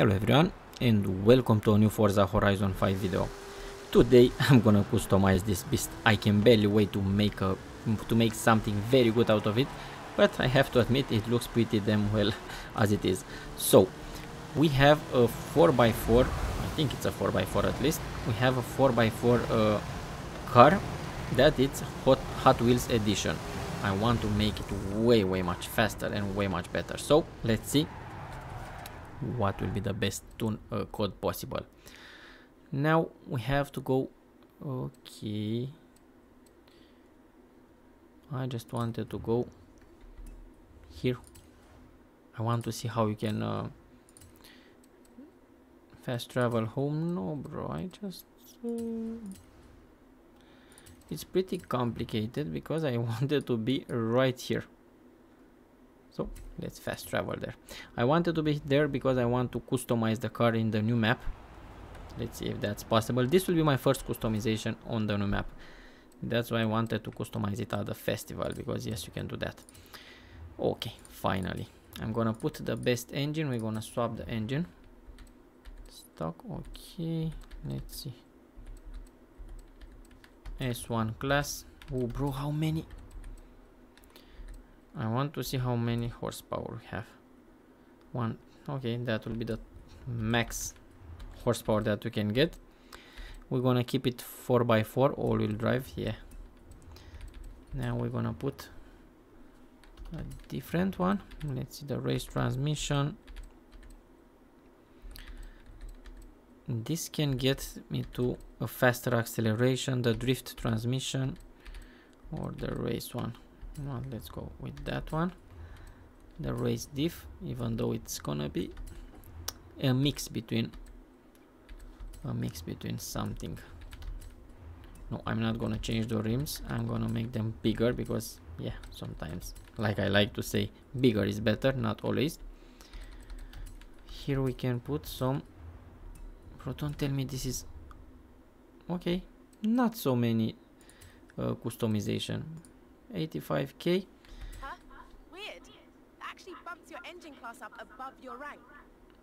Hello everyone and welcome to a new Forza Horizon 5 video. Today I'm gonna customize this beast. I can barely wait to make a to make something very good out of it, but I have to admit it looks pretty damn well as it is. So we have a 4x4, I think it's a 4x4 at least. We have a 4x4 uh, car that it's Hot, Hot Wheels edition. I want to make it way way much faster and way much better. So let's see what will be the best tune uh, code possible. Now we have to go okay. I just wanted to go here. I want to see how you can uh, fast travel home. No bro I just uh, it's pretty complicated because I wanted to be right here so let's fast travel there. I wanted to be there because i want to customize the car in the new map. Let's see if that's possible. This will be my first customization on the new map. That's why i wanted to customize it at the festival because yes you can do that. Okay finally. I'm gonna put the best engine. We're gonna swap the engine. Stock okay let's see. S1 class. Oh bro how many I want to see how many horsepower we have. One, okay, that will be the max horsepower that we can get. We're gonna keep it 4x4 all-wheel drive, yeah. Now we're gonna put a different one. Let's see the race transmission. This can get me to a faster acceleration, the drift transmission, or the race one well, let's go with that one. The race diff even though it's gonna be a mix between a mix between something. No i'm not gonna change the rims. I'm gonna make them bigger because yeah sometimes like i like to say bigger is better not always. Here we can put some bro don't tell me this is okay not so many uh, customization 85k. Huh? Weird. Actually bumps your engine class up above your rank.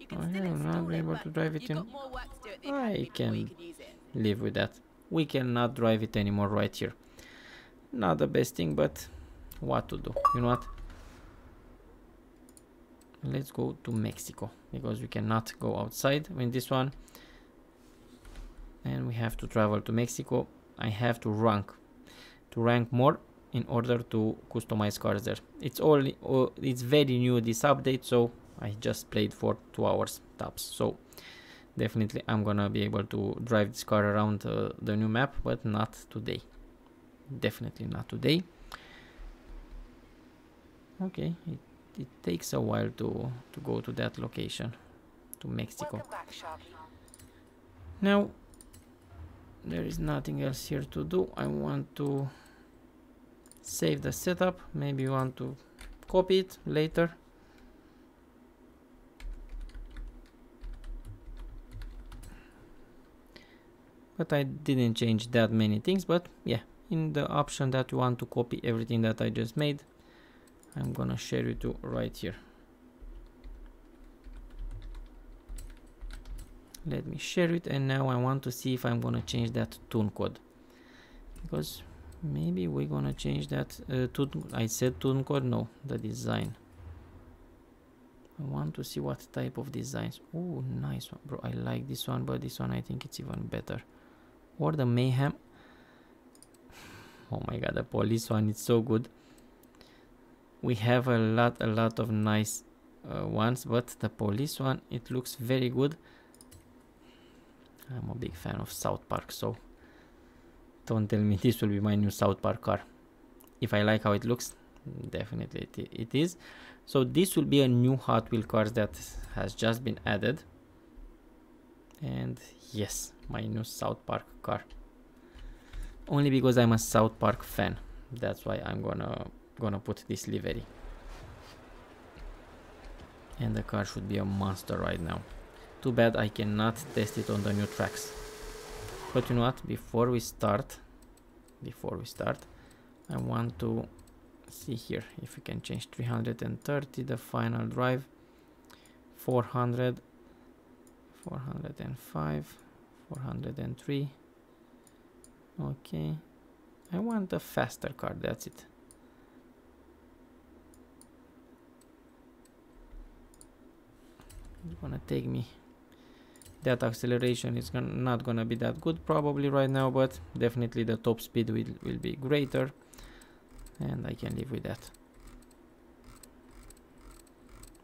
You can Oh, still yeah, install not it, able to drive it in- do I can- can it. live with that we cannot drive it anymore right here not the best thing but what to do you know what let's go to Mexico because we cannot go outside in this one and we have to travel to Mexico I have to rank to rank more in order to customize cars there. It's all oh, it's very new this update so I just played for two hours tops. So definitely I'm gonna be able to drive this car around uh, the new map but not today. Definitely not today. Okay it, it takes a while to to go to that location to Mexico. Back, now there is nothing else here to do. I want to save the setup. Maybe you want to copy it later. But I didn't change that many things but yeah in the option that you want to copy everything that I just made I'm gonna share it to right here. Let me share it and now I want to see if I'm gonna change that tune code. Because maybe we're gonna change that uh, tune I said tune code no the design. I want to see what type of designs. Oh nice one bro. I like this one but this one I think it's even better. Or the mayhem. Oh my god the police one is so good. We have a lot a lot of nice uh, ones but the police one it looks very good. I'm a big fan of South Park so don't tell me this will be my new South Park car. If I like how it looks definitely it, it is. So this will be a new Hot Wheel cars that has just been added. And yes my new South Park car. Only because I'm a South Park fan that's why I'm gonna gonna put this livery. And the car should be a monster right now. Too bad I cannot test it on the new tracks but you know what before we start before we start I want to see here if we can change 330 the final drive. 400 405 403 okay. I want a faster car that's it. It's gonna take me that acceleration is not gonna be that good probably right now but definitely the top speed will, will be greater. And I can live with that.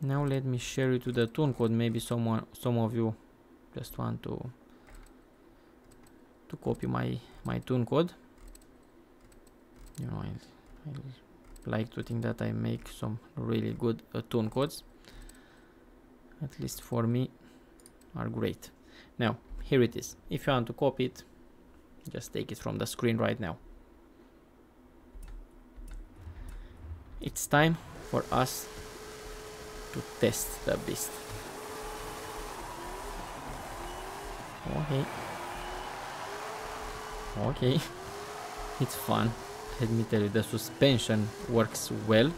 Now let me share it to the tune code. Maybe someone some of you just want to to copy my my tune code. You know I, I like to think that I make some really good uh, tune codes. At least for me are great. Now here it is. If you want to copy it just take it from the screen right now. It's time for us to test the beast. Okay. Okay. It's fun. Let me tell you the suspension works well.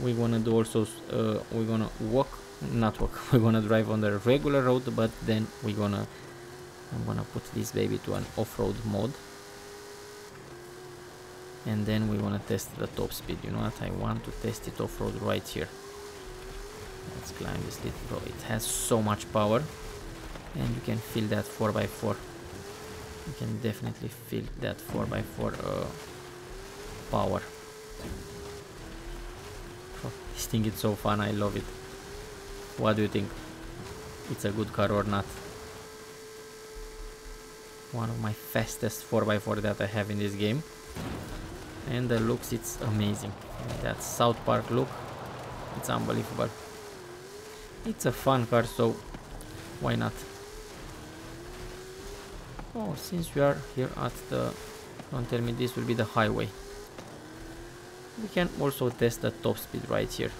We're gonna do also uh, we're gonna walk not walk we're gonna drive on the regular road but then we're gonna I'm gonna put this baby to an off-road mode. And then we want to test the top speed. You know what? I want to test it off-road right here. Let's climb this little bro it has so much power. And you can feel that 4x4 you can definitely feel that 4x4 uh, power. Oh, this thing is so fun. I love it what do you think? It's a good car or not? One of my fastest 4x4 that I have in this game. And the looks, it's amazing. That South Park look, it's unbelievable. It's a fun car, so why not? Oh, since we are here at the... Don't tell me this will be the highway. We can also test the top speed right here.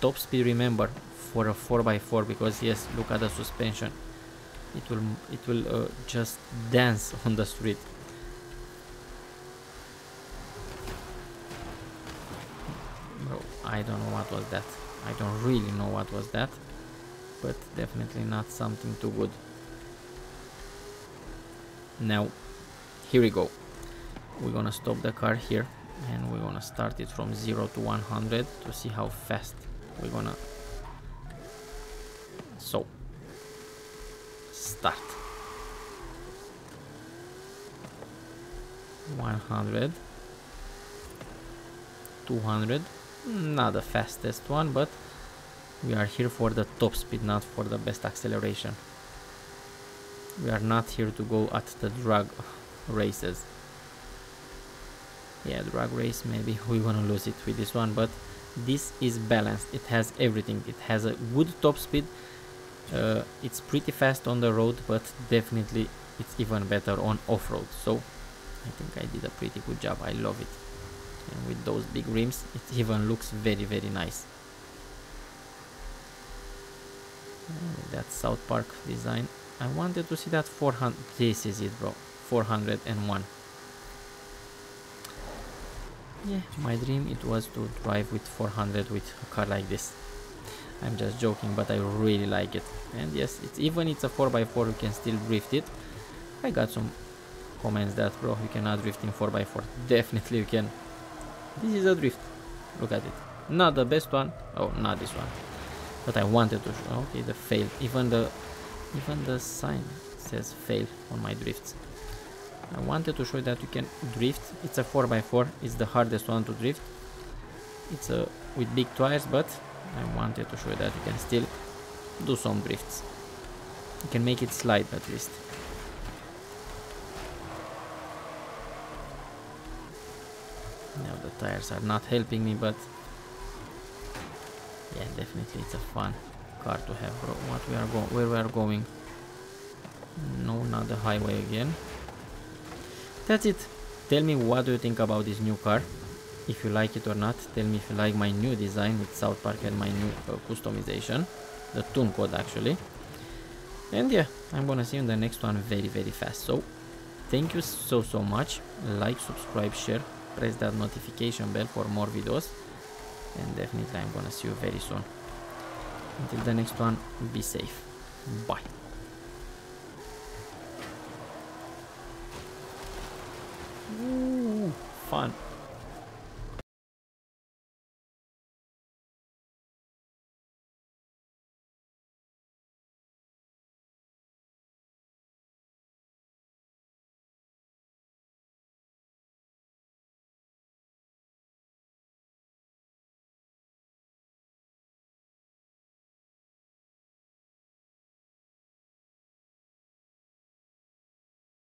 Top speed, remember, for a 4x4 because yes look at the suspension. It will it will uh, just dance on the street. Bro I don't know what was that. I don't really know what was that but definitely not something too good. Now here we go. We're gonna stop the car here and we're gonna start it from 0 to 100 to see how fast we're gonna so, start. 100 200 not the fastest one but we are here for the top speed not for the best acceleration. We are not here to go at the drag races. Yeah drag race maybe we want to lose it with this one but this is balanced. It has everything. It has a good top speed uh, it's pretty fast on the road but definitely it's even better on off-road. So I think I did a pretty good job. I love it. And with those big rims it even looks very very nice. That South Park design I wanted to see that 400 this is it bro. 401 yeah my dream it was to drive with 400 with a car like this I'm just joking, but I really like it. And yes, it's even it's a 4x4, you can still drift it. I got some comments that, bro, you cannot drift in 4x4. Definitely you can. This is a drift. Look at it. Not the best one. Oh, not this one. But I wanted to show. Okay, the fail. Even the even the sign says fail on my drifts. I wanted to show that you can drift. It's a 4x4. It's the hardest one to drift. It's a with big tires, but I wanted to show you that you can still do some drifts. You can make it slide at least. Now the tires are not helping me, but yeah, definitely it's a fun car to have. What we are going, where we are going? No, not the highway again. That's it. Tell me what do you think about this new car if you like it or not tell me if you like my new design with South Park and my new uh, customization the tune code actually. And yeah I'm gonna see you in the next one very very fast. So thank you so so much. Like subscribe share press that notification bell for more videos. And definitely I'm gonna see you very soon. Until the next one be safe. Bye. Ooh, fun.